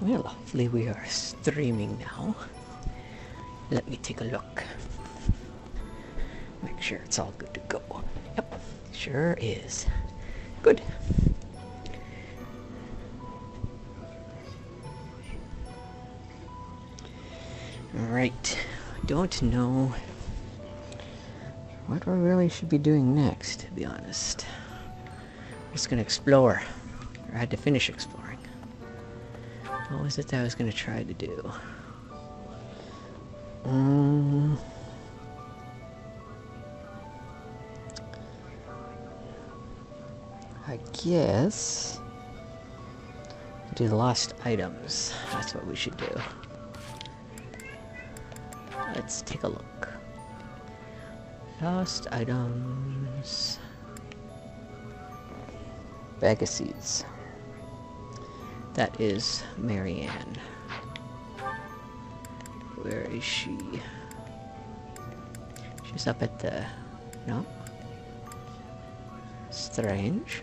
Well, hopefully we are streaming now. Let me take a look. Make sure it's all good to go. Yep, sure is. Good. Alright, don't know what we really should be doing next, to be honest. I'm just gonna explore. I had to finish exploring. What was it that I was gonna try to do? Um, I guess do the lost items. That's what we should do. Let's take a look. Lost items. Bag of seeds. That is Marianne. Where is she? She's up at the... No? Strange.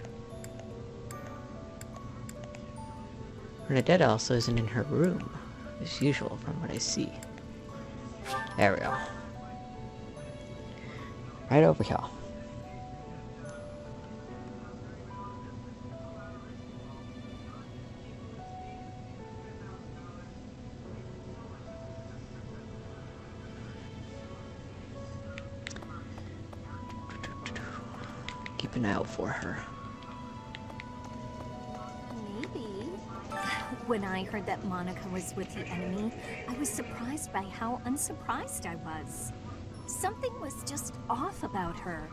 Bernadette also isn't in her room, as usual from what I see. There we go. Right over here. An out for her. Maybe. When I heard that Monica was with the enemy, I was surprised by how unsurprised I was. Something was just off about her.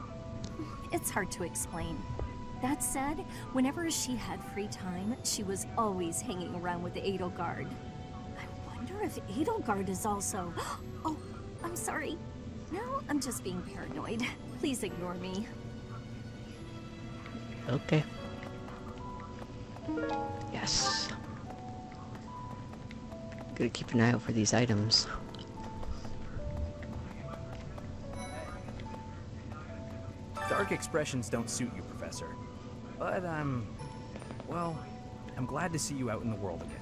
It's hard to explain. That said, whenever she had free time, she was always hanging around with Edelgard. I wonder if Edelgard is also... Oh, I'm sorry. No, I'm just being paranoid. Please ignore me. Okay. Yes. Gotta keep an eye out for these items. Dark expressions don't suit you, Professor. But I'm... well, I'm glad to see you out in the world again.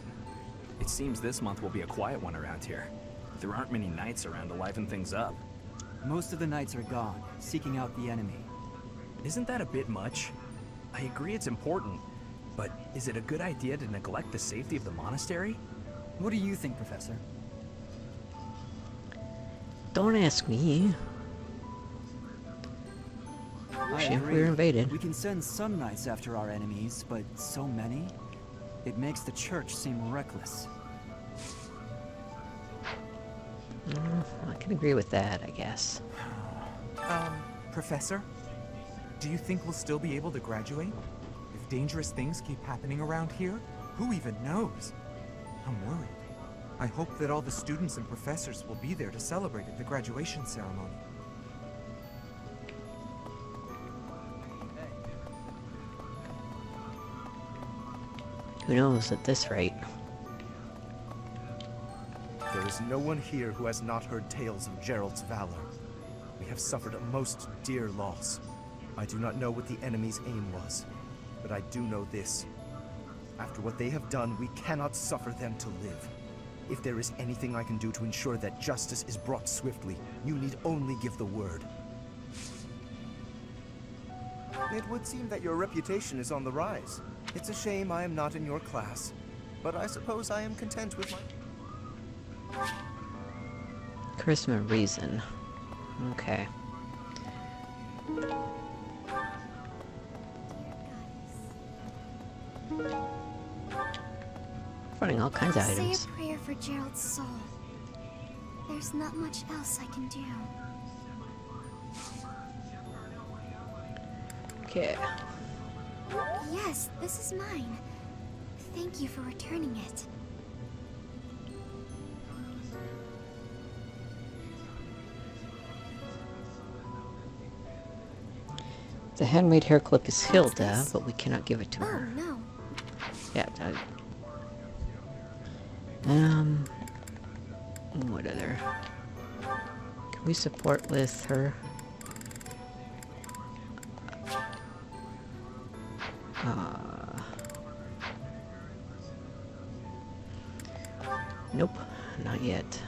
It seems this month will be a quiet one around here. There aren't many knights around to liven things up. Most of the knights are gone, seeking out the enemy. Isn't that a bit much? I agree it's important, but is it a good idea to neglect the safety of the monastery? What do you think, Professor? Don't ask me. I Shit, agree. we're invaded. We can send some knights after our enemies, but so many? It makes the church seem reckless. Mm, I can agree with that, I guess. Um, Professor? Do you think we'll still be able to graduate? If dangerous things keep happening around here, who even knows? I'm worried. I hope that all the students and professors will be there to celebrate at the graduation ceremony. Who knows at this rate? There is no one here who has not heard tales of Jeralt's valor. We have suffered a most dear loss. I do not know what the enemy's aim was, but I do know this. After what they have done, we cannot suffer them to live. If there is anything I can do to ensure that justice is brought swiftly, you need only give the word. It would seem that your reputation is on the rise. It's a shame I am not in your class, but I suppose I am content with my... Charisma reason. Okay. All kinds of Say a prayer for Jeralt's soul. There's not much else I can do. Okay. Yes, this is mine. Thank you for returning it. The handmade hair clip is Hilda, uh, but we cannot give it to Oh, her. no. Yeah. I- um. What other? Can we support with her? Uh. Nope, not yet.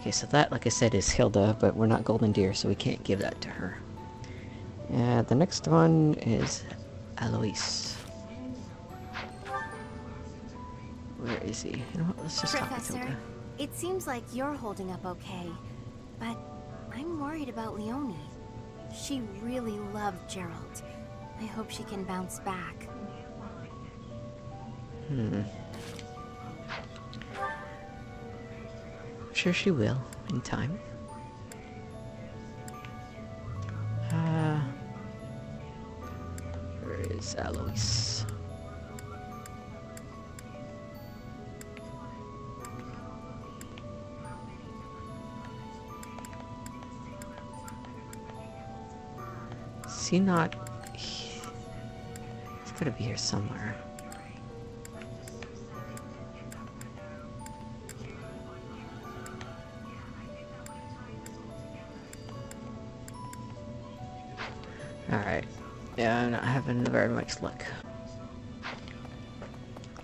Okay, so that, like I said, is Hilda, but we're not Golden Deer, so we can't give that to her. And the next one is Alois. Where is he? You know what, let's just talk with Professor, it seems like you're holding up okay, but I'm worried about Leonie. She really loved Jeralt. I hope she can bounce back. Hmm. Sure she will, in time. He not? He's gotta be here somewhere. Alright. Yeah, I'm not having very much luck.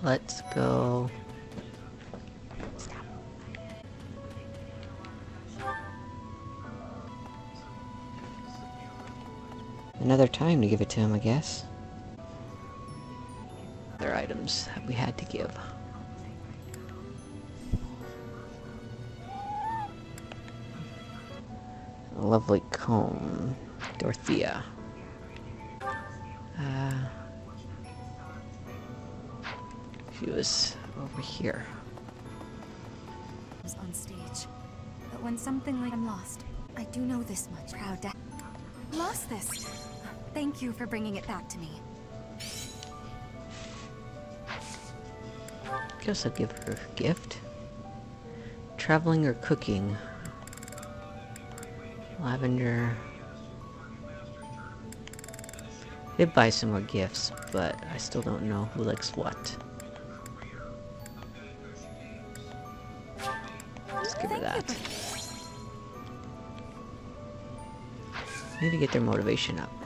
Let's go. Another time to give it to him, I guess. Other items that we had to give. A lovely comb. Dorothea. Uh, she was over here. was on stage. But when something like I'm lost, I do know this much. Proud to lost this. Thank you for bringing it back to me. Guess I'll give her a gift. Traveling or cooking? Lavender. Did buy some more gifts, but I still don't know who likes what. Let's give her that. Need to get their motivation up.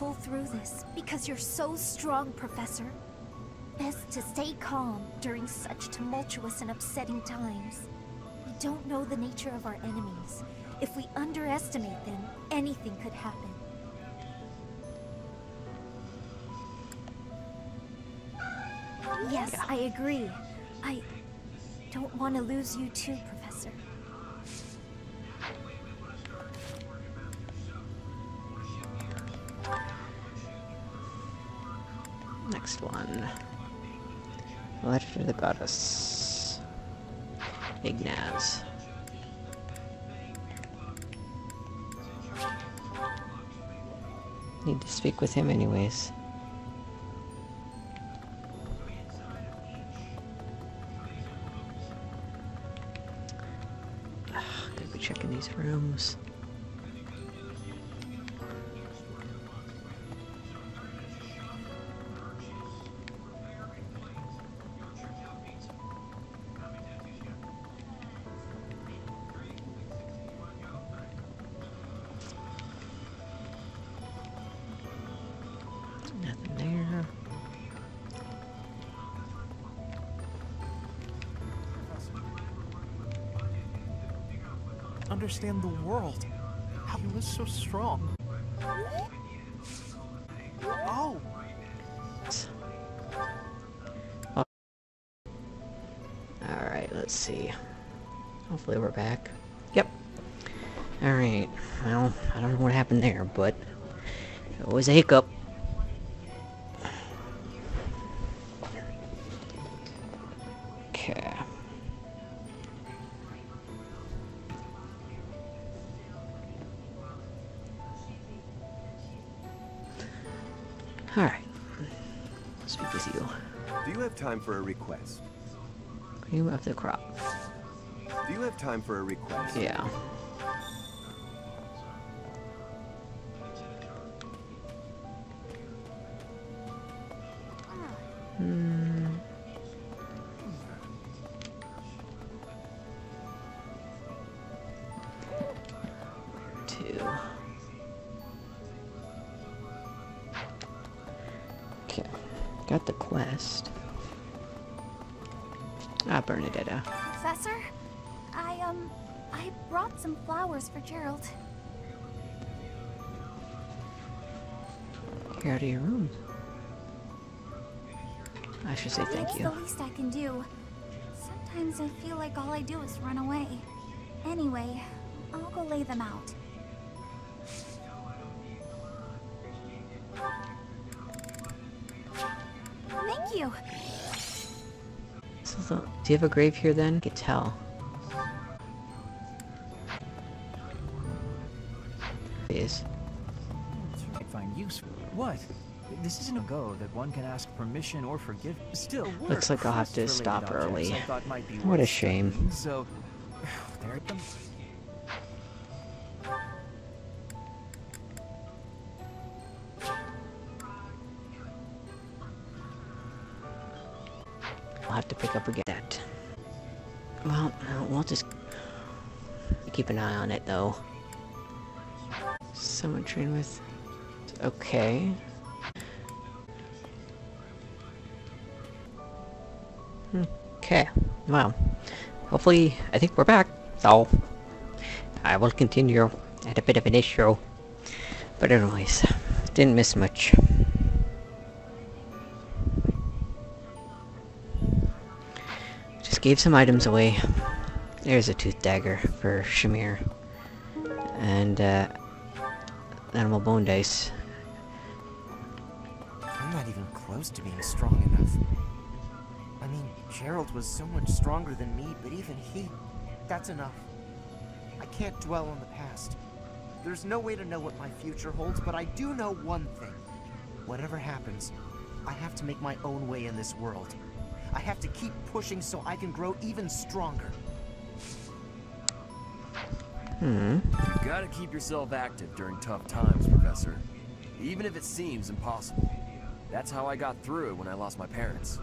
Pull through this because you're so strong, Professor. Best to stay calm during such tumultuous and upsetting times. We don't know the nature of our enemies. If we underestimate them, anything could happen. Yes, I agree. I don't want to lose you too, Professor. Letter to the goddess. Ignatz. Need to speak with him anyways. Understand the world. How he was so strong. Oh! Alright, let's see. Hopefully we're back. Yep. Alright, well, I don't know what happened there, but it was a hiccup. Time for a request? Yeah. I do is run away. Anyway, I'll go lay them out. Thank you. So the, do you have a grave here then? I can tell. Is find useful. What? This isn't a go that one can ask permission or forgive. Still, Looks like I'll have to stop early. I thought might be What a shame. So, there. I'll have to pick up again. That. Well, uh, we'll just keep an eye on it though. Someone train with. Okay. Okay. Well, hopefully, I think we're back. So, I will continue at a bit of an issue. But anyways, didn't miss much. Just gave some items away. There's a tooth dagger for Shamir. And, uh, animal bone dice. I'm not even close to being strong Jeralt was so much stronger than me, but even he, that's enough. I can't dwell on the past. There's no way to know what my future holds, but I do know one thing. Whatever happens, I have to make my own way in this world. I have to keep pushing so I can grow even stronger. Hmm. You gotta keep yourself active during tough times, Professor. Even if it seems impossible. That's how I got through it when I lost my parents.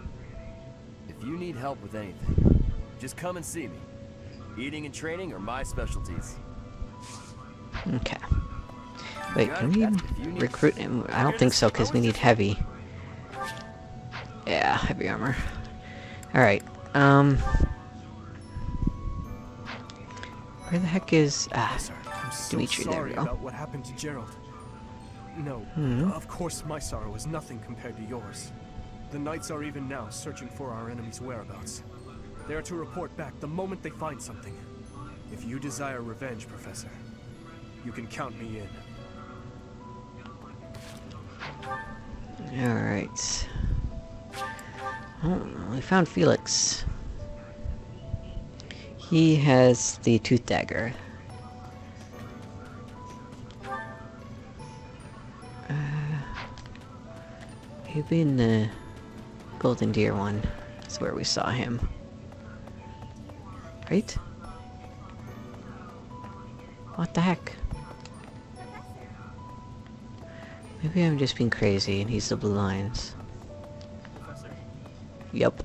If you need help with anything, just come and see me. Eating and training are my specialties. Okay. Wait, can we That's- if you need- recruit him? I don't think so, because we need heavy. Yeah, heavy armor. Alright, um... Where the heck is... Ah, Dimitri, there sorry we go. about what happened to Jeralt. No, Hmm. of course my sorrow is nothing compared to yours. The Knights are even now searching for our enemy's whereabouts. They are to report back the moment they find something. If you desire revenge, Professor, you can count me in. Alright. Oh, we found Felix. He has the tooth dagger. Uh, maybe in the Golden Deer one. That's where we saw him. Right? What the heck? Maybe I'm just being crazy and he's the Blue Lions. Professor, Yep.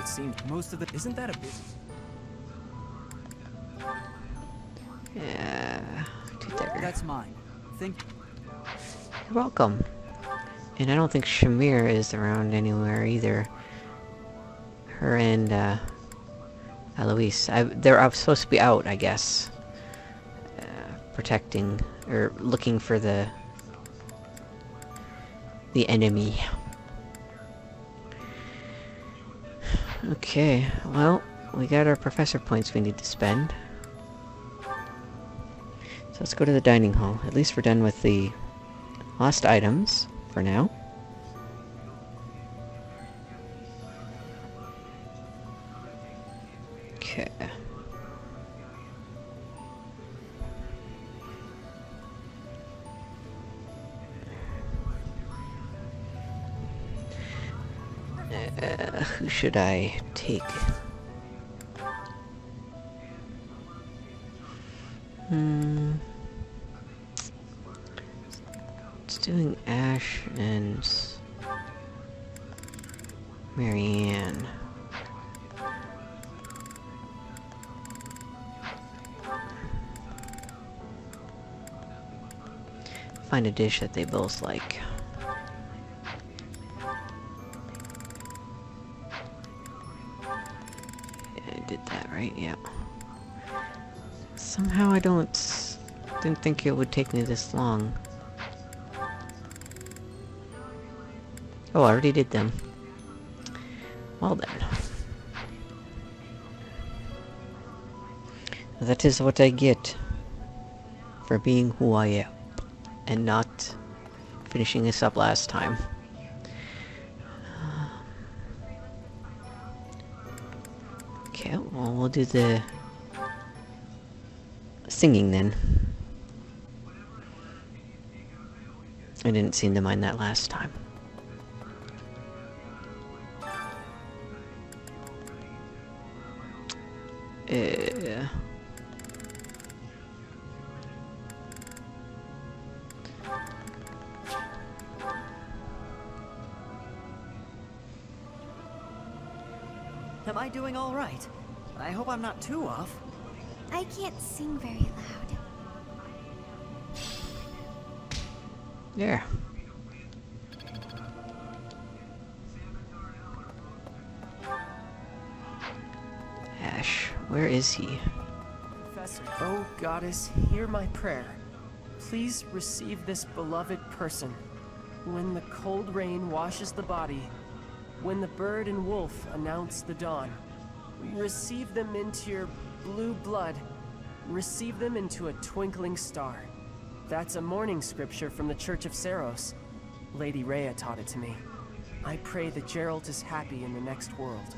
it seemed most of the. Isn't that a bit? Yeah. That's mine. Think You're welcome. And I don't think Shamir is around anywhere either. Her and uh, Alois. I, they're supposed to be out, I guess. Uh, protecting or looking for the the enemy. Okay, well, we got our professor points we need to spend. So let's go to the dining hall. At least we're done with the lost items for now. Okay. Uh, who should I take? Hmm. doing Ashe and Marianne. Find a dish that they both like. I did that, right? Yeah. Somehow I don't... didn't think it would take me this long. Oh, I already did them. Well then. That is what I get for being who I am and not finishing this up last time. Okay, well we'll do the singing then. I didn't seem to mind that last time. Uh... Am I doing all right? I hope I'm not too off. I can't sing very loud. There. Where is he? Professor, oh goddess, hear my prayer. Please receive this beloved person. When the cold rain washes the body, when the bird and wolf announce the dawn, receive them into your blue blood, receive them into a twinkling star. That's a morning scripture from the Church of Seiros. Lady Rhea taught it to me. I pray that Jeralt is happy in the next world.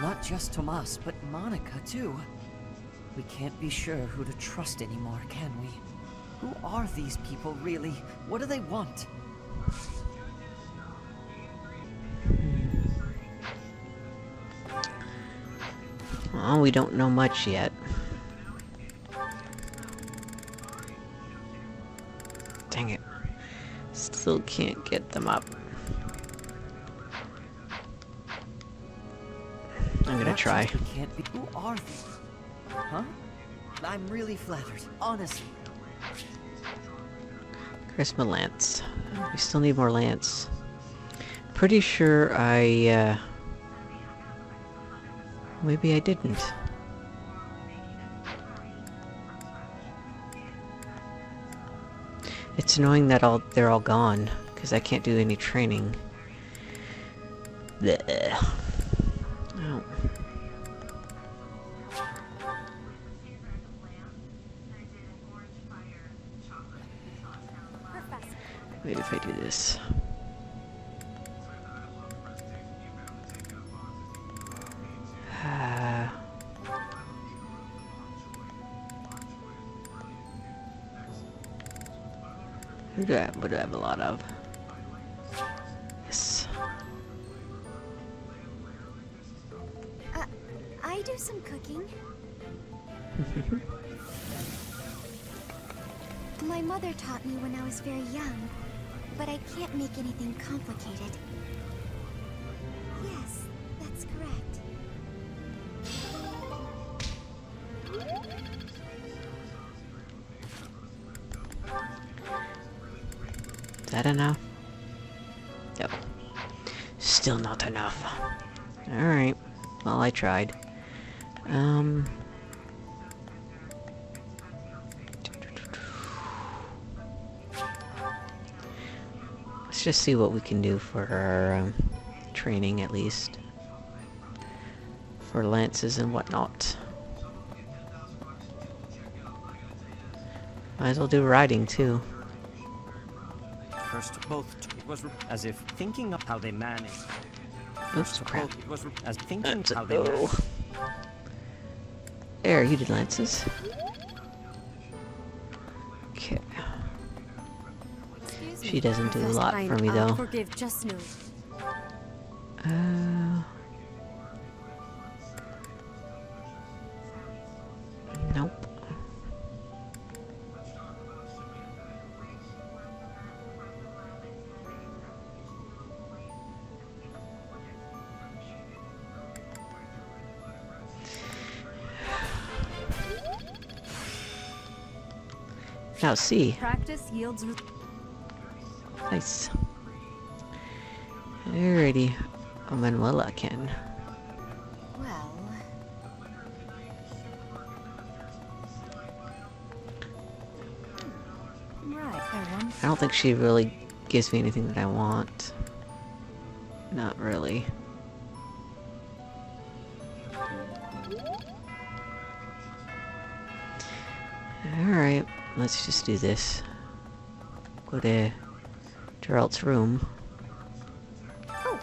Not just Tomas, but Monica too. We can't be sure who to trust anymore, can we? Who are these people, really? What do they want? Oh, we don't know much yet. Dang it. Still can't get them up. I'm gonna try. Who are they? Huh? I'm really flattered, honestly. Charisma Lance. We still need more Lance. Pretty sure I, uh... Maybe I didn't. It's annoying that all they're all gone, because I can't do any training. Blech. This. Uh, who do I? What do I have a lot of? Complicated. Yes, that's correct. Is that enough? No. Still not enough. Alright. Well, I tried. Um... Let's just see what we can do for our um, training, at least. For lances and whatnot. Might as well do riding, too. First, both it was as if thinking of how they managed. Oops, crap. Both, it was as thinking That's how they managed. There, you did lances. She doesn't do a lot for me, though. forgive just no. Uh... Nope. Now see. Practice yields. Nice. Alrighty. Oh, Manuela can. Well, right. I wonder. I don't think she really gives me anything that I want. Not really. Alright, let's just do this. Go to Jeralt's room. Oh,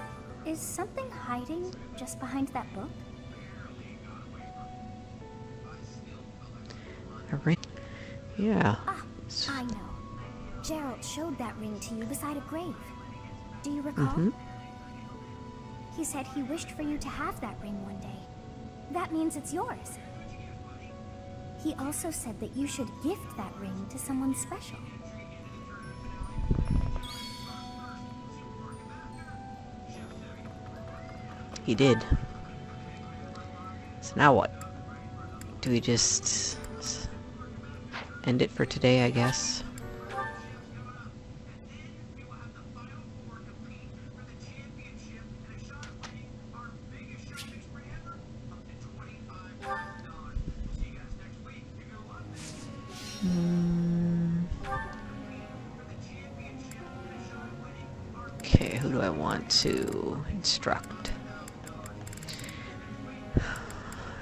is something hiding just behind that book? A ring? Yeah. Ah, I know. Gerald showed that ring to you beside a grave. Do you recall? Mm-hmm. He said he wished for you to have that ring one day. That means it's yours. He also said that you should gift that ring to someone special. He did. So now what? Do we just end it for today, I guess? Hmm. Okay, who do I want to instruct?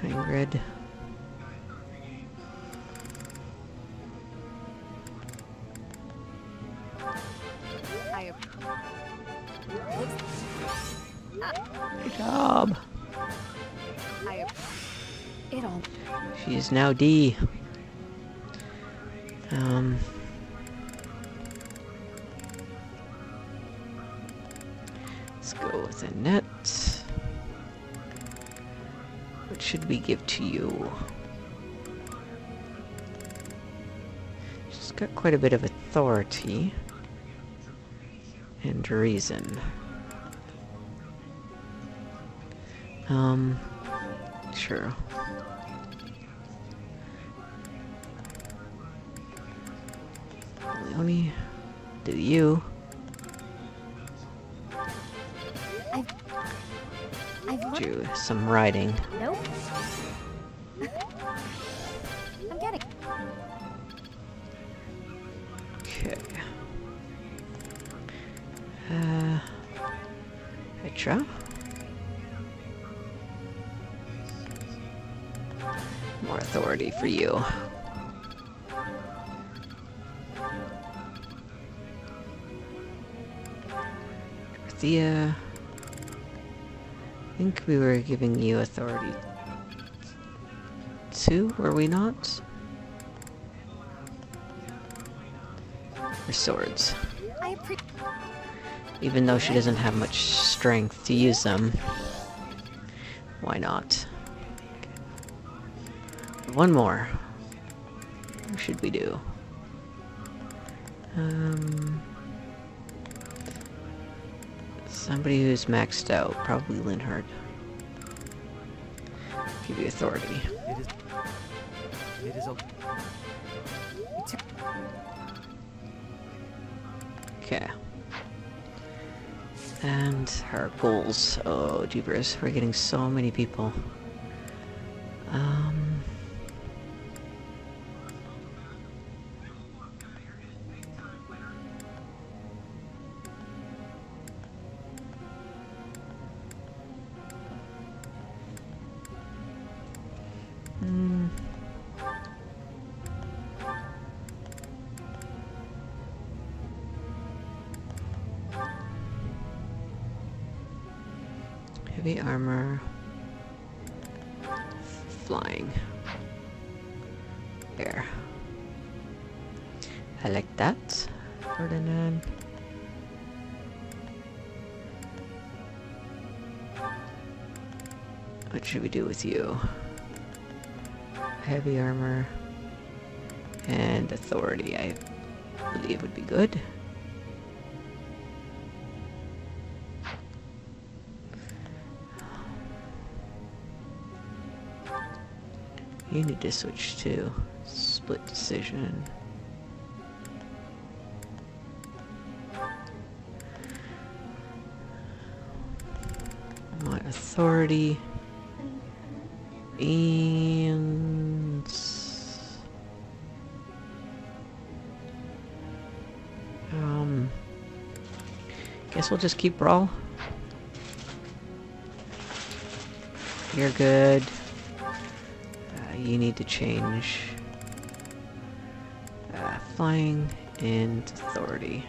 Ingrid. Good job. I. It all. She is now D. bit of authority. And reason. Um, sure. Leonie, do you? I've. I've. Do some writing. Nope. Petra? More authority for you. Dorothea. I think we were giving you authority too, were we not? Or swords. I Even though she doesn't have much strength to use them. Why not? One more. Who should we do? Um, somebody who's maxed out. Probably Linhardt. Give you authority. It is. It is And her goals. Oh, jeepers. We're getting so many people. Heavy armor. Flying. There. I like that. Ferdinand. What should we do with you? Heavy armor. And authority, I believe would be good. You need to switch to split decision. My authority and um guess we'll just keep brawl. You're good. You need to change. Uh, flying and authority.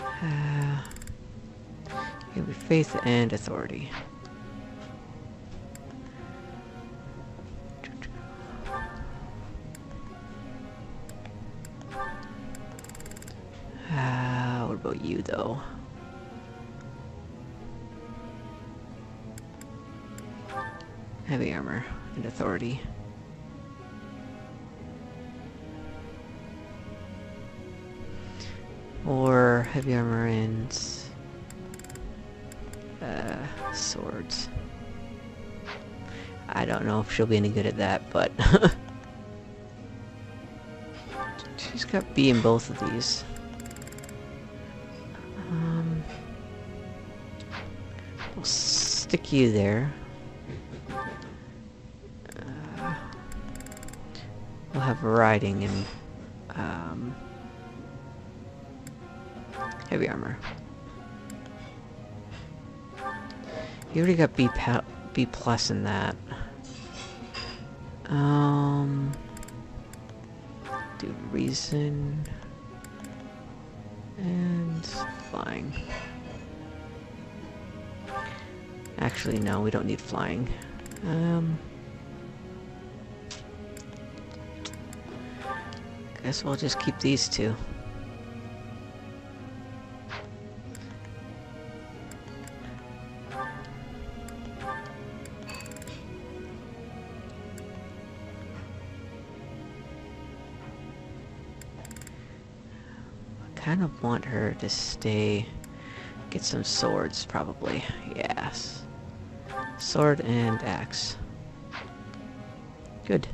Uh, with faith and authority. You, though? Heavy armor and authority. Or heavy armor and uh, swords. I don't know if she'll be any good at that, but she's got B in both of these. Stick you there. Uh, we'll have riding and um, heavy armor. You already got B B plus in that. Um, do reason and flying. Actually, no, we don't need flying. Um, guess we'll just keep these two. kind of want her to stay... Get some swords, probably. Yes. Sword and axe. Good.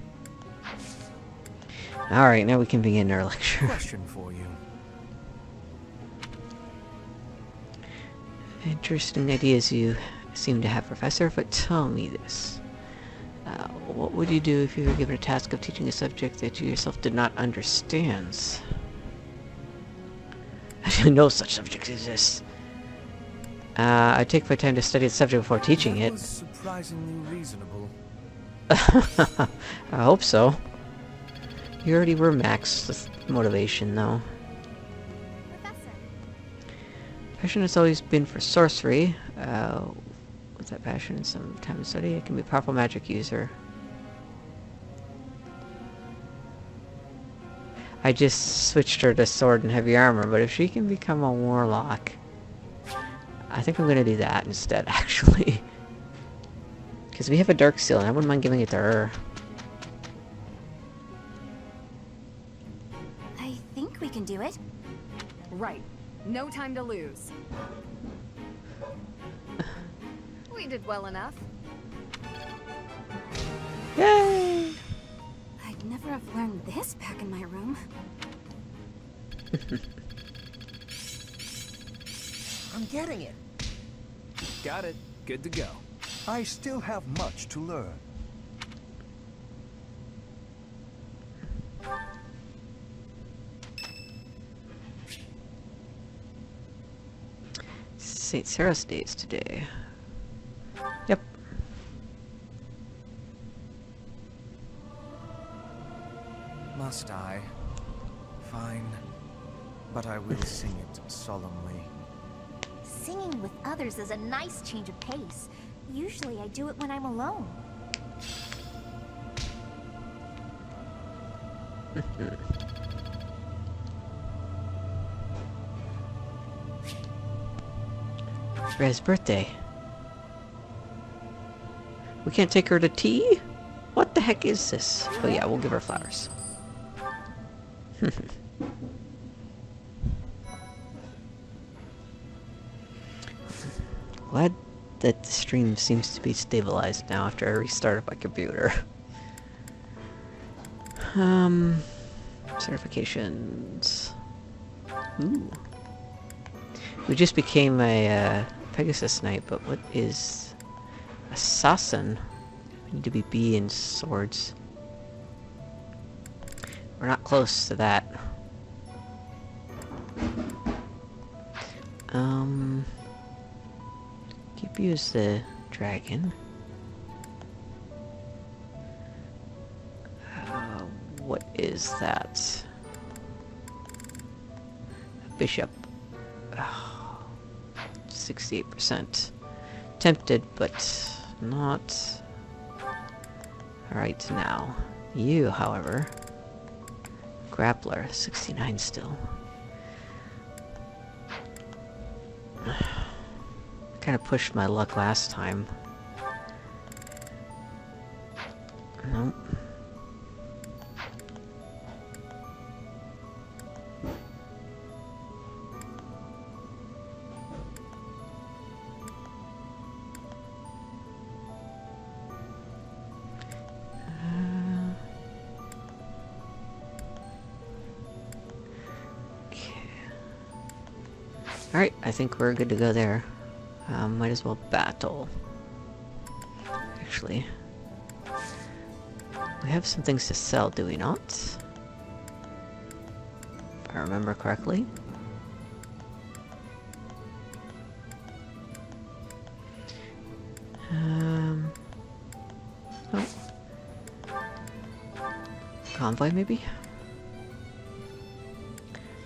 Alright, now we can begin our lecture. Question for you. Interesting ideas you seem to have, Professor, but tell me this. Uh, what would you do if you were given a task of teaching a subject that you yourself did not understand? no such subject exists. Uh, I take my time to study the subject before teaching it. Surprisingly reasonable. I hope so. You already were max with motivation, though. Professor, Passion has always been for sorcery. Uh, with that passion and some time to study, I can be a powerful magic user. I just switched her to sword and heavy armor, but if she can become a warlock, I think I'm gonna do that instead, actually. Because we have a dark seal, and I wouldn't mind giving it to her. I think we can do it. Right. No time to lose. we did well enough. Yay! I'd never have learned this back in my room. I'm getting it. Got it. Good to go. I still have much to learn. St. Sarah's Day is today. Yep. Must I? Fine. But I will sing it solemnly. Singing with others is a nice change of pace. Usually I do it when I'm alone. Red's birthday. We can't take her to tea? What the heck is this? Oh yeah, we'll give her flowers. Glad that the stream seems to be stabilized now after I restarted my computer. Um, Certifications. Ooh. We just became a uh, Pegasus Knight, but what is Assassin? We need to be B in swords. We're not close to that. Um, as the dragon. Uh, what is that? Bishop. Oh, 68%. Tempted, but not... Alright, now. You, however... Grappler, 69 still. Kind of pushed my luck last time. Nope. Uh, Alright, I think we're good to go there. Um, might as well battle. Actually. We have some things to sell, do we not? If I remember correctly. Um... Oh. Convoy, maybe?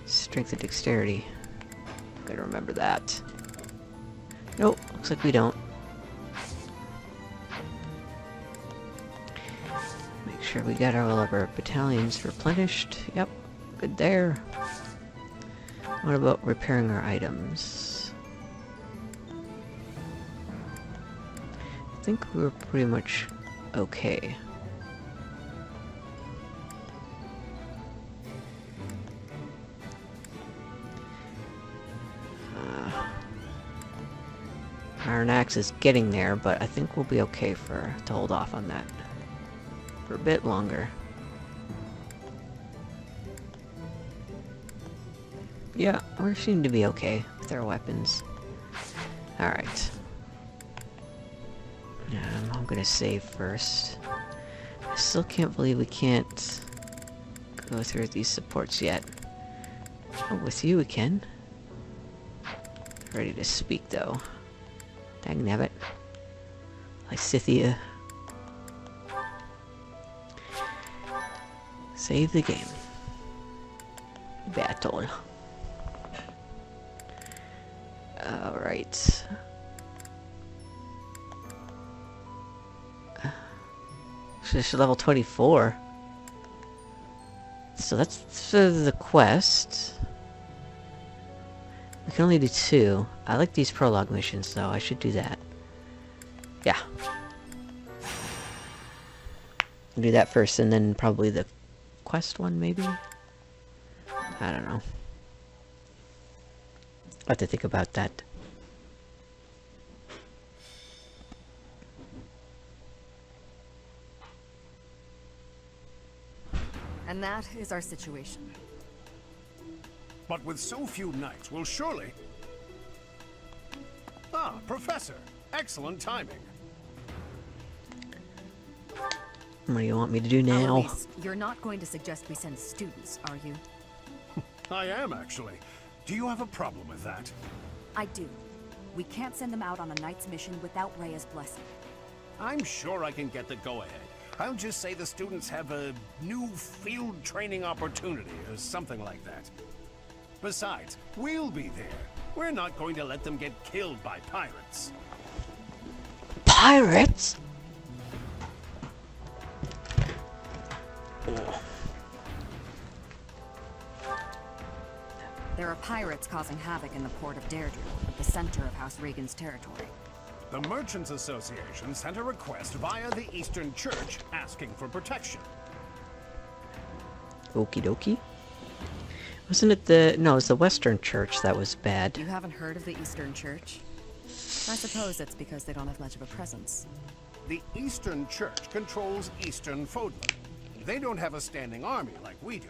Strength and dexterity. Gotta remember that. Looks like we don't. Make sure we got all of our battalions replenished. Yep, good there. What about repairing our items? I think we're pretty much okay. Axe is getting there, but I think we'll be okay for to hold off on that for a bit longer. Yeah, we seem to be okay with our weapons. Alright. Um, I'm gonna save first. I still can't believe we can't go through these supports yet. Oh, with you we can. Ready to speak though. Dang nabbit. Lysithea. Save the game. Battle. Alright. She's level 24. So that's the quest. We can only do two. I like these prologue missions, though. I should do that. Yeah. I'll do that first, and then probably the quest one, maybe? I don't know. i have to think about that. And that is our situation. But with so few knights, we'll surely... Ah, Professor. Excellent timing. What do you want me to do now? Alois, you're not going to suggest we send students, are you? I am, actually. Do you have a problem with that? I do. We can't send them out on a knight's mission without Rhea's blessing. I'm sure I can get the go-ahead. I'll just say the students have a new field training opportunity or something like that. Besides, we'll be there. We're not going to let them get killed by pirates. Pirates? There are pirates causing havoc in the port of Derdriu, at the center of House Riegan's territory. The Merchants Association sent a request via the Eastern Church asking for protection. Okie dokie. Wasn't it the... No, it was the Western Church that was bad. You haven't heard of the Eastern Church? I suppose it's because they don't have much of a presence. The Eastern Church controls Eastern Fodlan. They don't have a standing army like we do.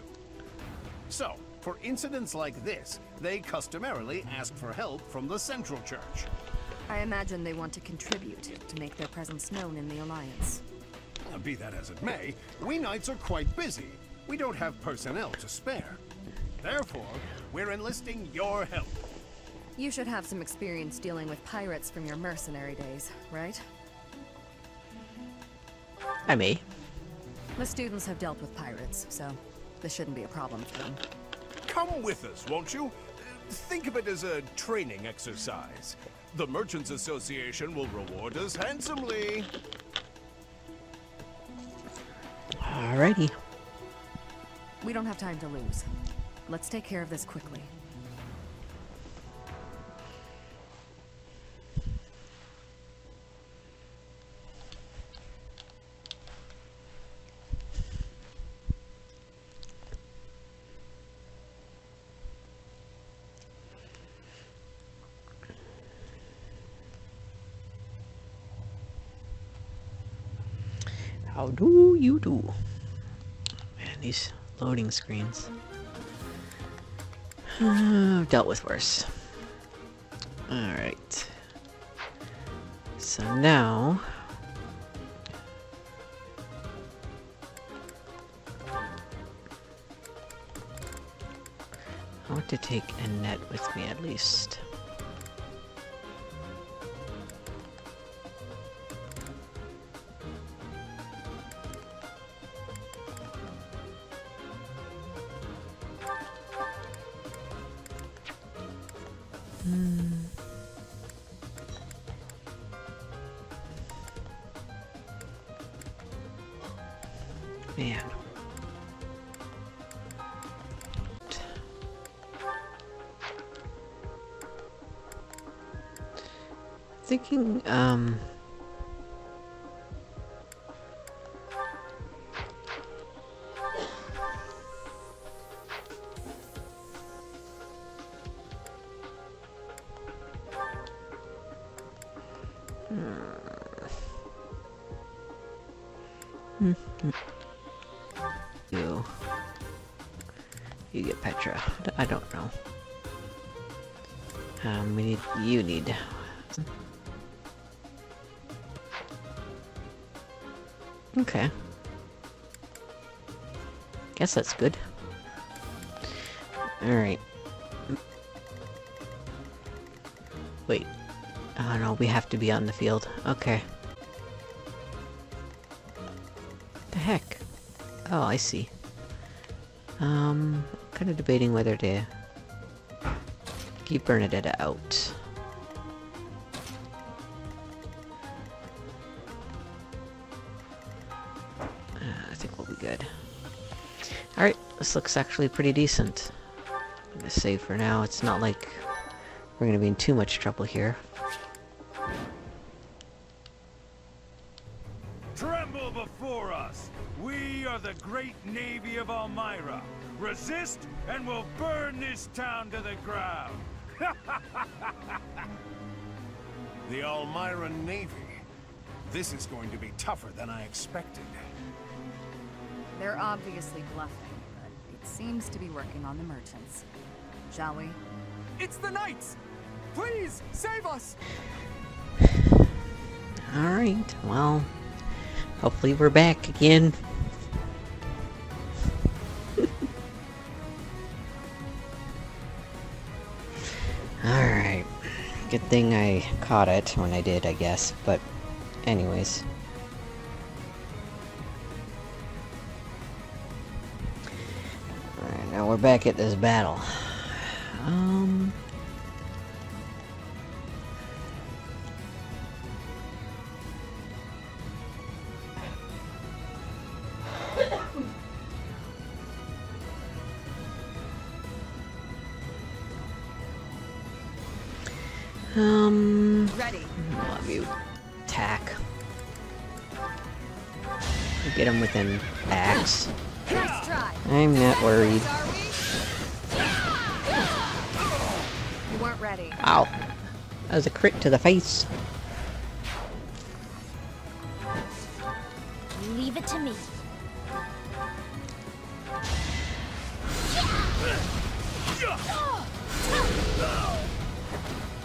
So, for incidents like this, they customarily ask for help from the Central Church. I imagine they want to contribute to make their presence known in the Alliance. Be that as it may, we Knights are quite busy. We don't have personnel to spare. Therefore, we're enlisting your help. You should have some experience dealing with pirates from your mercenary days, right? I may. The students have dealt with pirates, so this shouldn't be a problem for them. Come with us, won't you? Think of it as a training exercise. The Merchants Association will reward us handsomely. Alrighty. We don't have time to lose. Let's take care of this quickly. How do you do? Man, these loading screens. I've dealt with worse. Alright. So now... I want to take a net with me at least. Guess that's good. Alright. Wait. Oh no, we have to be on the field. Okay. The heck? Oh, I see. Um, kind of debating whether to keep Bernadetta out. Uh, I think we'll be good. Alright, this looks actually pretty decent. I'm gonna save for now. It's not like we're gonna be in too much trouble here. Tremble before us! We are the great navy of Almyra. Resist, and we'll burn this town to the ground! The Almyra Navy. This is going to be tougher than I expected. They're obviously bluffing, but it seems to be working on the merchants. Shall we? It's the Knights! Please, save us! Alright, well, hopefully we're back again. Alright. Good thing I caught it when I did, I guess, but anyways. We're back at this battle. Ow. That was a crit to the face. Leave it to me.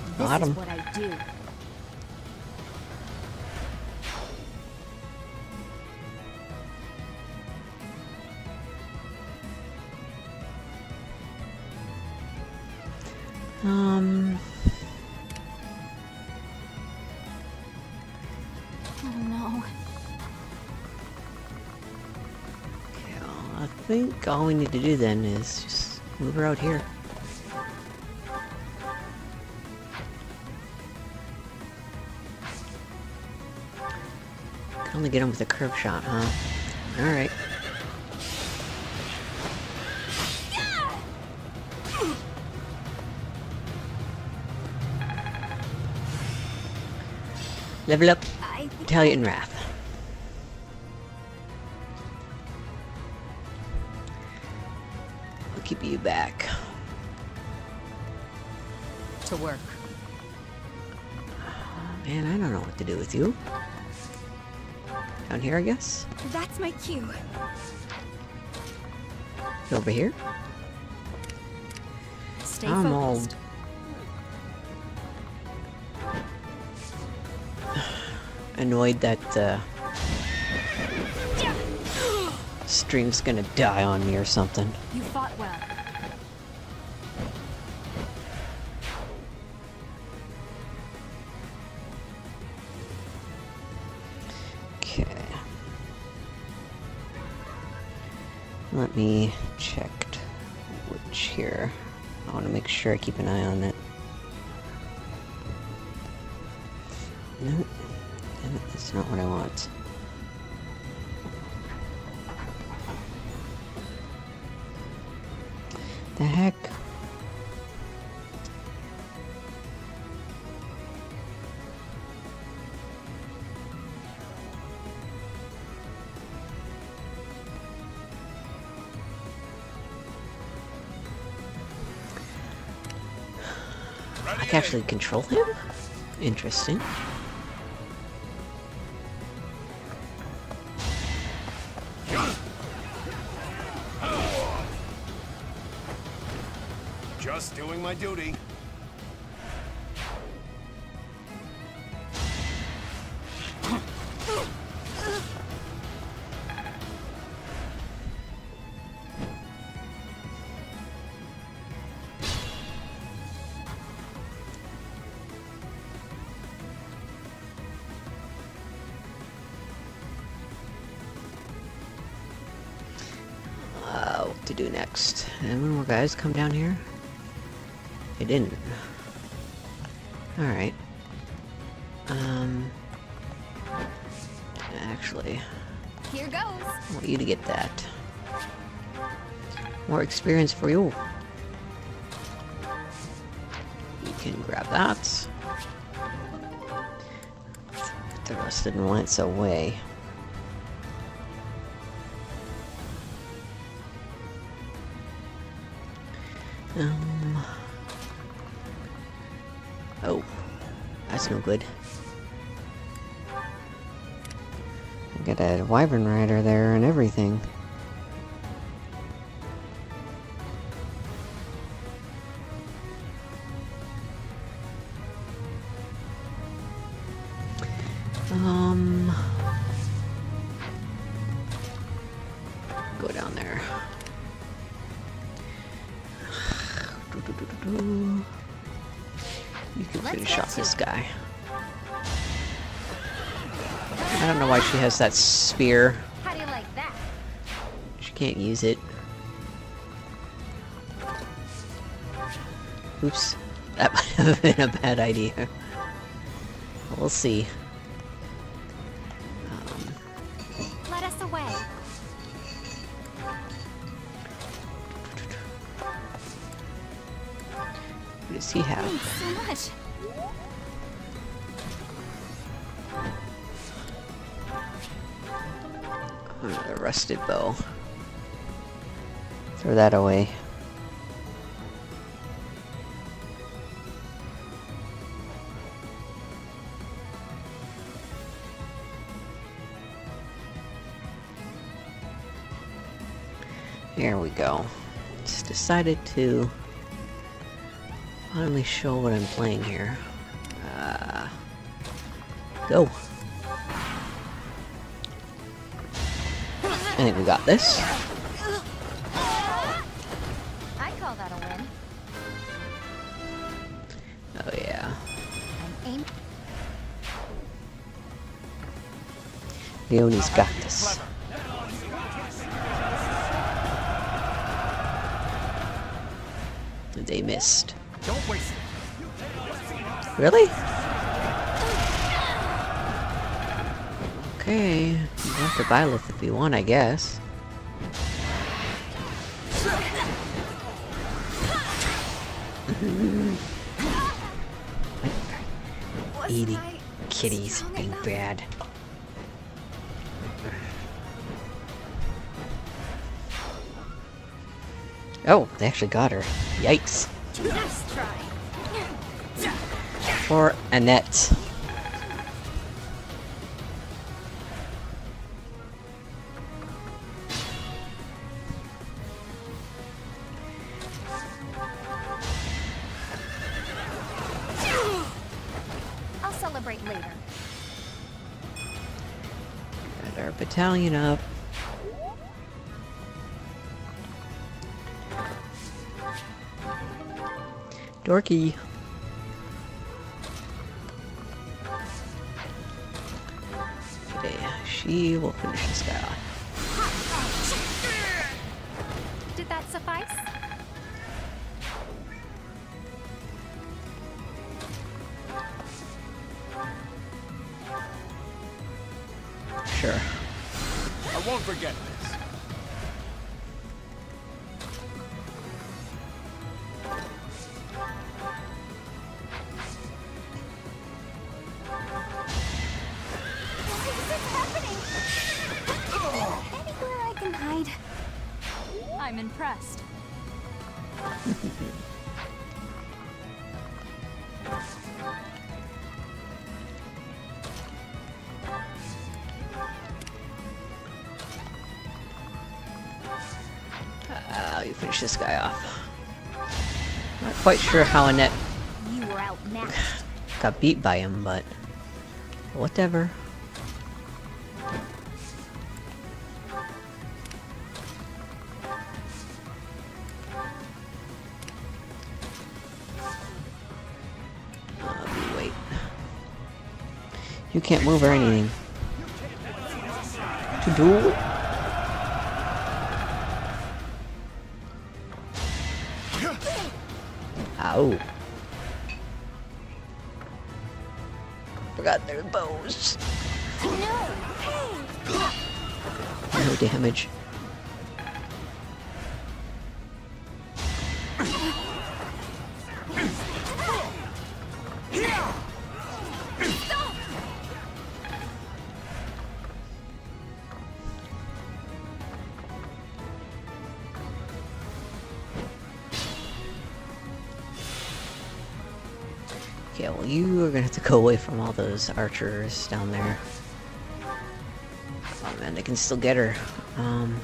This Got is him. what I do. Um, Oh no. Okay, I think all we need to do then is just move her out here. Can only get him with a curve shot, huh? Alright. Level up Italian Wrath. I'll keep you back. To work. Man, I don't know what to do with you. Down here, I guess? that's my cue. Over here? Stay I'm focused. all annoyed that uh, stream's gonna die on me or something. You fought well. Okay. Let me check which here. I want to make sure I keep an eye on it. Nope. Not what I want. The heck? I can actually control him? Interesting. My duty. What to do next? Any more guys come down here? They didn't. Alright. Um... Actually, Here goes. I want you to get that. More experience for you. You can grab that. Put the rusted lance away. Um. That's no good. I got a wyvern rider there and everything. Don't know why she has that spear. How do you like that? She can't use it. Oops. That might have been a bad idea. We'll see. That away. There we go. Just decided to finally show what I'm playing here. Uh, go. I think we got this. Leonie's got this. They missed. Really? Okay, you have to Byleth if you want, I guess. Eating kitties being bad. They actually got her. Yikes. Nice. For Annette. Dorky. Okay, she will finish this guy off. Did that suffice? Sure. I won't forget quite sure how Annette You were got beat by him, but whatever. Uh, wait. You can't move or anything. To do? Ow. Forgot their bows. No damage. Okay, well you are gonna have to go away from all those archers down there. Oh man, they can still get her. Um...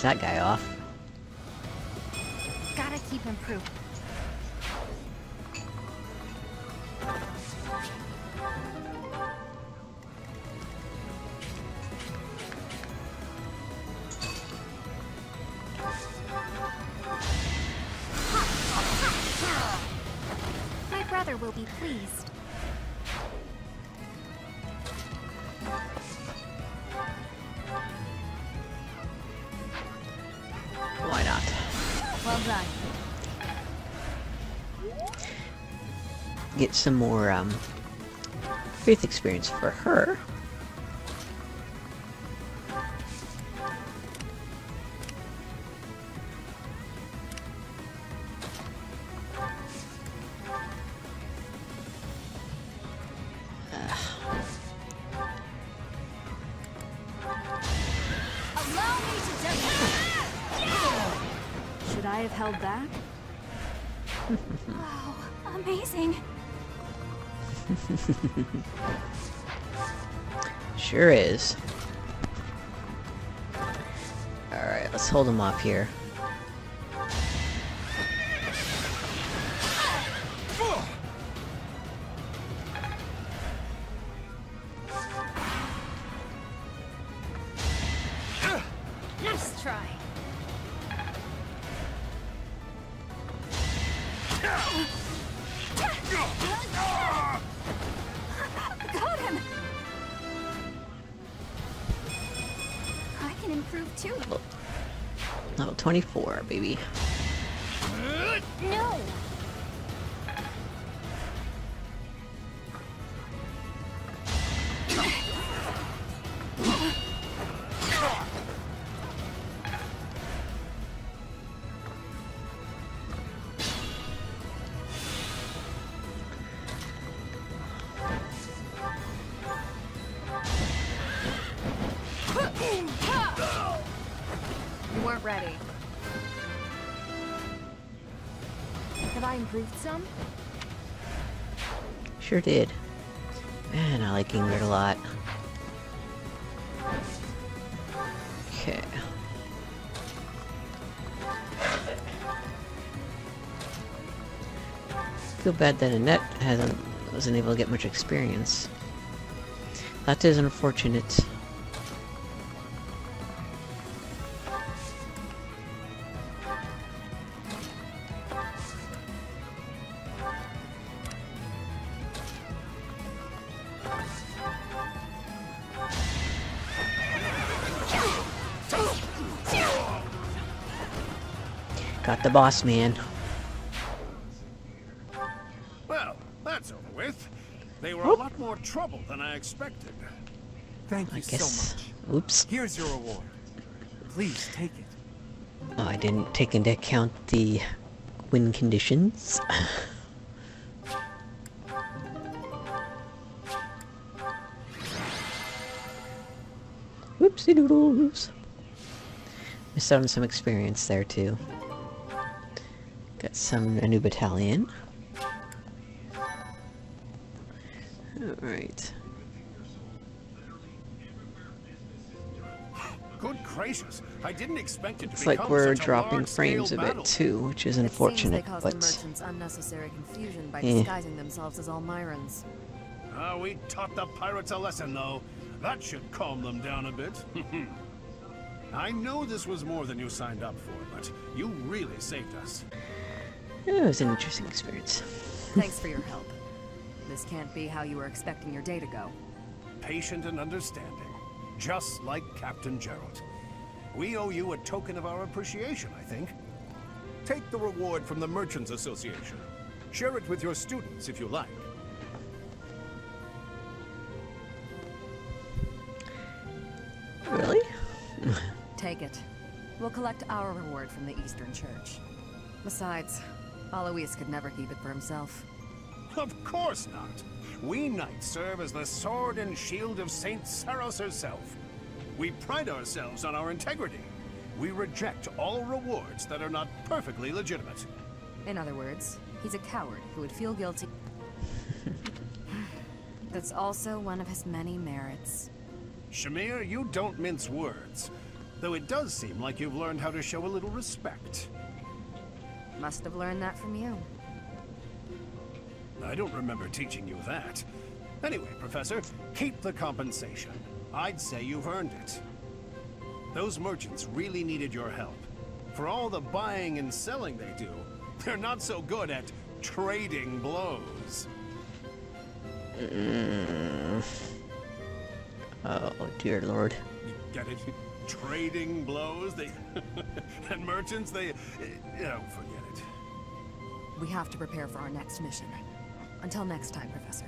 Finish that guy off. Gotta keep improving. some more um, faith experience for her. Should I have held back? wow, amazing! sure is. Alright, let's hold him off here. Sure did. Man, I like Ingrid a lot. Okay. Feel bad that Annette hasn't wasn't able to get much experience. That is unfortunate. The boss man. Well, that's over with. They were a lot more trouble than I expected. Thank you guess. so much. Oops. Here's your reward. Please take it. Oh, I didn't take into account the win conditions. Whoopsie doodles. Missed out on some experience there too. Got some a new battalion. Alright. Good gracious, I didn't expect it to Looks like we're such dropping frames a bit too, which is It unfortunate, seems they caused but merchants unnecessary confusion by Eh. disguising themselves as Almyrans. Ah, we taught the pirates a lesson, though. That should calm them down a bit. I know this was more than you signed up for, but you really saved us. It was an interesting experience. Thanks for your help. This can't be how you were expecting your day to go. Patient and understanding, just like Captain Jeralt. We owe you a token of our appreciation, I think. Take the reward from the Merchants Association. Share it with your students if you like. Really? Take it. We'll collect our reward from the Eastern Church. Besides, Alois could never keep it for himself. Of course not. We knights serve as the sword and shield of Saint Seiros herself. We pride ourselves on our integrity. We reject all rewards that are not perfectly legitimate. In other words, he's a coward who would feel guilty. That's also one of his many merits. Shamir, you don't mince words. Though it does seem like you've learned how to show a little respect. Must have learned that from you. I don't remember teaching you that. Anyway, Professor, keep the compensation. I'd say you've earned it. Those merchants really needed your help. For all the buying and selling they do, they're not so good at trading blows. Mm. Oh dear lord. You get it? Trading blows? They... and merchants, they... Oh, forget it. We have to prepare for our next mission. Until next time, Professor.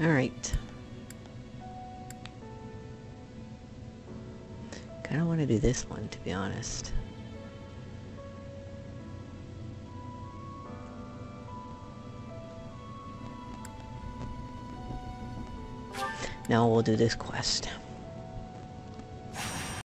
Alright. Kinda wanna do this one, to be honest. Now we'll do this quest.